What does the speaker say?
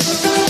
you